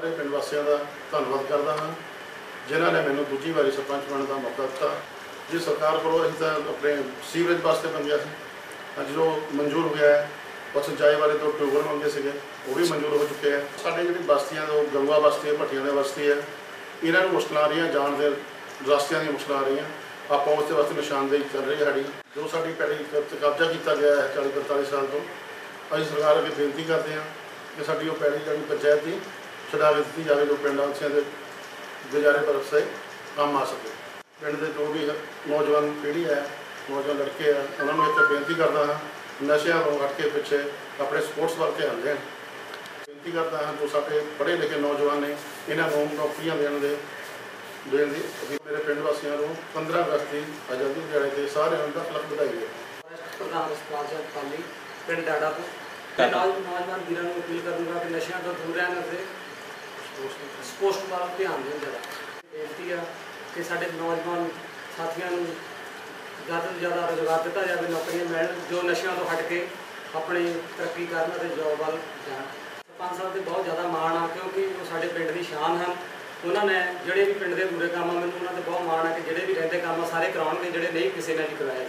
ਸਾਰੇ ਪਿੰਡ ਵਾਸੀਆਂ ਦਾ ਧੰਨਵਾਦ ਕਰਦਾ ਹਾਂ, ਜਿਨ੍ਹਾਂ ਨੇ ਮੈਨੂੰ ਦੂਜੀ ਵਾਰੀ ਸਰਪੰਚ ਬਣਨ ਦਾ ਮੌਕਾ ਦਿੱਤਾ। ਜੇ ਸਰਕਾਰ ਕੋਲੋਂ ਅਸੀਂ ਤਾਂ ਆਪਣੇ ਸੀਵਰੇਜ ਵਾਸਤੇ ਮੰਗਿਆ ਸੀ। ਅੱਜ ਜੋ ਮਨਜ਼ੂਰ ਹੋ ਗਿਆ ਹੈ ਉਹ ਸਿੰਚਾਈ ਵਾਲੇ ਤੋਂ ਟਿਊਬਲ ਮੰਗੇ ਸੀਗੇ, ਉਹ ਵੀ ਮਨਜ਼ੂਰ ਹੋ ਚੁੱਕੇ ਆ। ਸਾਡੇ ਜਿਹੜੀ ਬਸਤੀਆਂ ਉਹ ਗੰਗਵਾ ਬਸਤੀ ਹੈ ਭੱਟੀਆਂ ਦੇ ਬਸਤੀ ਹੈ ਇਹਨਾਂ ਨੂੰ ਮੁਸ਼ਕਲਾਂ ਆ ਰਹੀਆਂ, ਜਾਣ ਦੇ ਰਸਤਿਆਂ ਦੀਆਂ ਮੁਸ਼ਕਲਾਂ ਆ ਰਹੀਆਂ। ਆਪਾਂ ਉਸ ਦੇ ਵਾਸਤੇ ਨਿਸ਼ਾਨਦੇਹੀ ਚੱਲ ਰਹੀ ਸਾਡੀ। ਜੋ ਸਾਡੀ ਪਹਿਲੀ ਕਬਜ਼ਾ ਕੀਤਾ ਗਿਆ ਹੈ 40 45 ਸਾਲ ਤੋਂ, ਅਸੀਂ ਸਰਕਾਰ ਅੱਗੇ ਬੇਨਤੀ ਕਰਦੇ ਹਾਂ ਕਿ ਸਾਡੀ ਉਹ ਪਹਿਲੀ ਜਿਹੜੀ ਪੰਚਾਇਤ ਦੀ ਛੁਡਾ ਕੇ ਦਿੱਤੀ ਜਾਵੇ ਜੋ ਪਿੰਡ ਵਾਸੀਆਂ ਦੇ ਗੁਜ਼ਾਰੇ ਬਰਸੇ ਕੰਮ ਆ ਸਕੇ। ਪਿੰਡ ਦੇ ਜੋ ਵੀ ਨੌਜਵਾਨ ਪੀੜ੍ਹੀ ਹੈ ਨੌਜਵਾਨ ਲੜਕੇ ਆ ਉਹਨਾਂ ਨੂੰ ਇੱਕ ਬੇਨਤੀ ਕਰਦਾ ਹਾਂ ਨਸ਼ਿਆਂ ਤੋਂ ਹਟ ਕੇ ਪਿੱਛੇ ਆਪਣੇ ਸਪੋਰਟਸ ਵੱਲ ਧਿਆਨ ਦੇਣ। ਬੇਨਤੀ ਕਰਦਾ ਹਾਂ ਜੋ ਸਾਡੇ ਪੜ੍ਹੇ ਲਿਖੇ ਨੌਜਵਾਨ ਨੇ ਇਹਨਾਂ ਨੂੰ ਨੌਕਰੀਆਂ ਦੇਣ ਦੇ ਦੇਣ ਦੀ ਅਸੀਂ ਮੇਰੇ ਪਿੰਡ ਵਾਸੀਆਂ ਨੂੰ 15 ਅਗਸਤ ਦੀ ਆਜ਼ਾਦੀ ਦਿਹਾੜੇ ਤੇ ਸਾਰਿਆਂ ਨੂੰ ਲੱਖ ਲੱਖ ਵਧਾਈ ਹੈ। ਪ੍ਰਧਾਨ ਪਾਲੀ ਪਿੰਡ ਡਾੜਾ ਤੋਂ। ਨੌਜਵਾਨ ਵੀਰਾਂ ਨੂੰ ਅਪੀਲ ਕਰੂੰਗਾ ਕਿ ਨਸ਼ਿਆਂ ਤੋਂ ਦੂਰ ਰਹਿਣ ਅਤੇ ਸਪੋਸਟ ਵੱਲ ਧਿਆਨ ਦੇਣ ਜ਼ਿਆਦਾ। ਬੇਨਤੀ ਆ ਕਿ ਸਾਡੇ ਨੌਜਵਾਨ ਸਾਥੀਆਂ ਨੂੰ ਜ਼ਿਆਦਾ ਤੋਂ ਜ਼ਿਆਦਾ ਰੁਜ਼ਗਾਰ ਦਿੱਤਾ ਜਾਵੇ ਨੌਕਰੀਆਂ ਮਿਲਣ, ਜੋ ਨਸ਼ਿਆਂ ਤੋਂ ਹਟ ਕੇ ਆਪਣੀ ਤਰੱਕੀ ਕਰਨ ਅਤੇ ਜੋਬ ਵੱਲ ਜਾਣ। ਸਰਪੰਚ ਸਾਹਿਬ ਤੇ ਬਹੁਤ ਜ਼ਿਆਦਾ ਮਾਣ ਆ, ਕਿਉਂਕਿ ਉਹ ਸਾਡੇ ਪਿੰਡ ਦੀ ਸ਼ਾਨ ਹਨ। ਉਹਨਾਂ ਨੇ ਜਿਹੜੇ ਵੀ ਪਿੰਡ ਦੇ ਬੁਰੇ ਕੰਮ ਆ, ਮੈਨੂੰ ਉਹਨਾਂ ਤੇ ਬਹੁਤ ਮਾਣ ਆ ਕਿ ਜਿਹੜੇ ਵੀ ਰਹਿੰਦੇ ਕੰਮ ਆ, ਸਾਰੇ ਕਰਾਉਣਗੇ, ਜਿਹੜੇ ਨਹੀਂ, ਕਿਸੇ ਨੇ ਵੀ ਕਰਾਇਆ